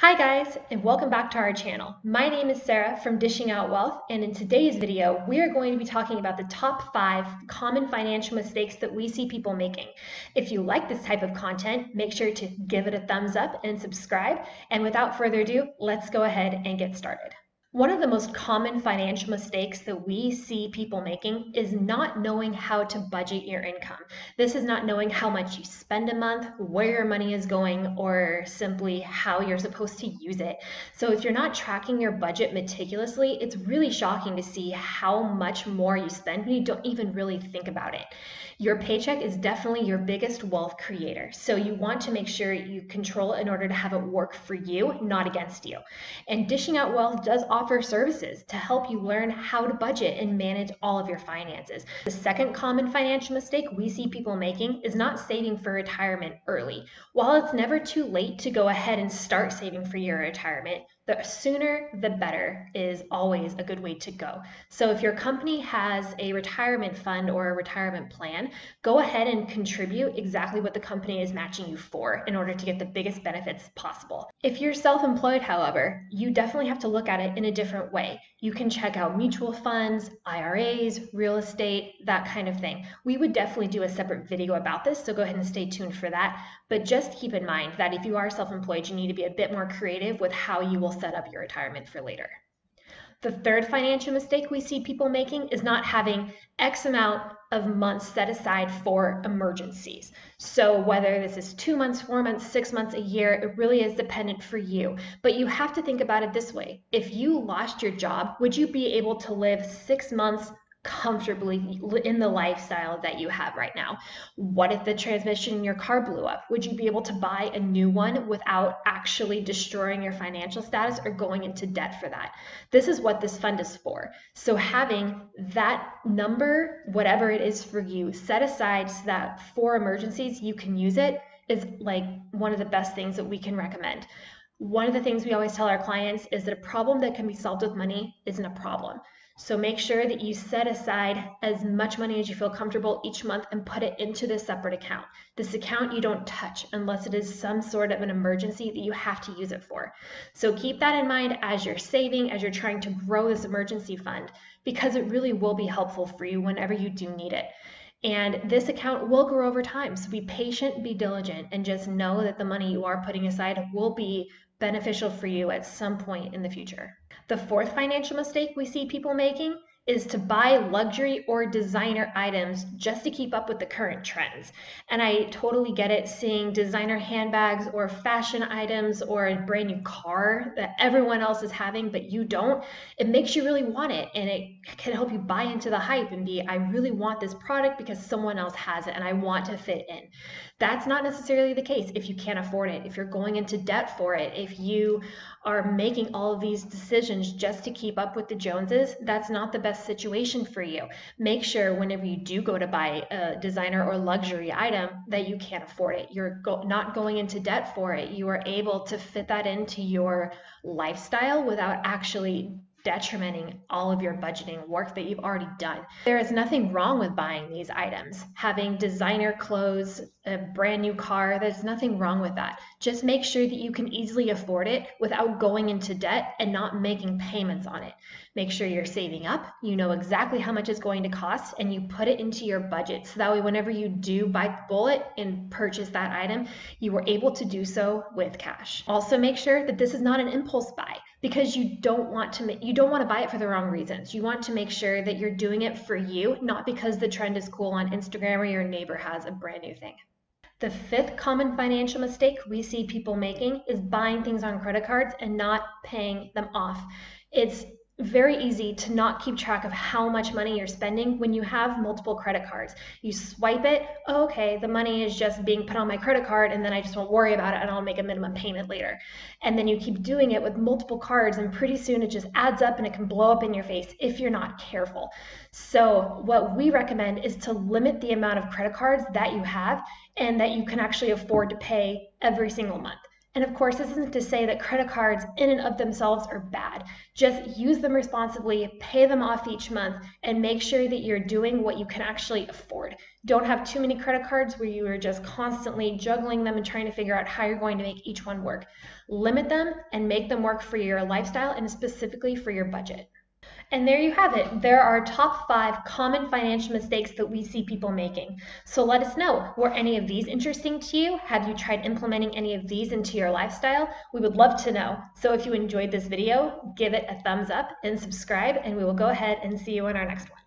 Hi guys, and welcome back to our channel. My name is Sarah from Dishing Out Wealth, and in today's video, we are going to be talking about the top five common financial mistakes that we see people making. If you like this type of content, make sure to give it a thumbs up and subscribe. And without further ado, let's go ahead and get started. One of the most common financial mistakes that we see people making is not knowing how to budget your income. This is not knowing how much you spend a month, where your money is going, or simply how you're supposed to use it. So, if you're not tracking your budget meticulously, it's really shocking to see how much more you spend when you don't even really think about it. Your paycheck is definitely your biggest wealth creator. So, you want to make sure you control it in order to have it work for you, not against you. And dishing out wealth does offer services to help you learn how to budget and manage all of your finances. The second common financial mistake we see people making is not saving for retirement early. While it's never too late to go ahead and start saving for your retirement, the sooner the better is always a good way to go. So if your company has a retirement fund or a retirement plan, go ahead and contribute exactly what the company is matching you for in order to get the biggest benefits possible. If you're self-employed, however, you definitely have to look at it in a different way. You can check out mutual funds, IRAs, real estate, that kind of thing. We would definitely do a separate video about this, so go ahead and stay tuned for that. But just keep in mind that if you are self-employed, you need to be a bit more creative with how you will set up your retirement for later. The third financial mistake we see people making is not having X amount of months set aside for emergencies. So, whether this is two months, four months, six months, a year, it really is dependent for you. But you have to think about it this way if you lost your job, would you be able to live six months comfortably in the lifestyle that you have right now? What if the transmission in your car blew up? Would you be able to buy a new one without actually destroying your financial status or going into debt for that? This is what this fund is for. So having that number, whatever it is for you, set aside so that for emergencies you can use it is like one of the best things that we can recommend. One of the things we always tell our clients is that a problem that can be solved with money isn't a problem. So make sure that you set aside as much money as you feel comfortable each month and put it into this separate account. This account you don't touch unless it is some sort of an emergency that you have to use it for. So keep that in mind as you're saving, as you're trying to grow this emergency fund, because it really will be helpful for you whenever you do need it. And this account will grow over time. So be patient, be diligent, and just know that the money you are putting aside will be beneficial for you at some point in the future. The fourth financial mistake we see people making is to buy luxury or designer items just to keep up with the current trends. And I totally get it seeing designer handbags or fashion items or a brand new car that everyone else is having, but you don't. It makes you really want it and it can help you buy into the hype and be, I really want this product because someone else has it and I want to fit in. That's not necessarily the case if you can't afford it, if you're going into debt for it, if you are making all of these decisions just to keep up with the Joneses, that's not the best situation for you. Make sure whenever you do go to buy a designer or luxury item that you can't afford it. You're go- not going into debt for it. You are able to fit that into your lifestyle without actually detrimenting all of your budgeting work that you've already done. There is nothing wrong with buying these items. Having designer clothes, a brand new car, there's nothing wrong with that. Just make sure that you can easily afford it without going into debt and not making payments on it. Make sure you're saving up, you know exactly how much it's going to cost, and you put it into your budget. So that way, whenever you do bite bullet and purchase that item, you were able to do so with cash. Also, make sure that this is not an impulse buy because you don't want to you don't want to buy it for the wrong reasons. You want to make sure that you're doing it for you, not because the trend is cool on Instagram or your neighbor has a brand new thing. The fifth common financial mistake we see people making is buying things on credit cards and not paying them off. It's very easy to not keep track of how much money you're spending when you have multiple credit cards. You swipe it, oh, okay, the money is just being put on my credit card, and then I just won't worry about it and I'll make a minimum payment later. And then you keep doing it with multiple cards, and pretty soon it just adds up and it can blow up in your face if you're not careful. So, what we recommend is to limit the amount of credit cards that you have and that you can actually afford to pay every single month And of course, this isn't to say that credit cards in and of themselves are bad. Just use them responsibly, pay them off each month, and make sure that you're doing what you can actually afford. Don't have too many credit cards where you are just constantly juggling them and trying to figure out how you're going to make each one work. Limit them and make them work for your lifestyle and specifically for your budget. And there you have it. There are top five common financial mistakes that we see people making. So let us know, were any of these interesting to you? Have you tried implementing any of these into your lifestyle? We would love to know. So if you enjoyed this video, give it a thumbs up and subscribe, and we will go ahead and see you in our next one.